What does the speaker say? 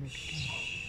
没听。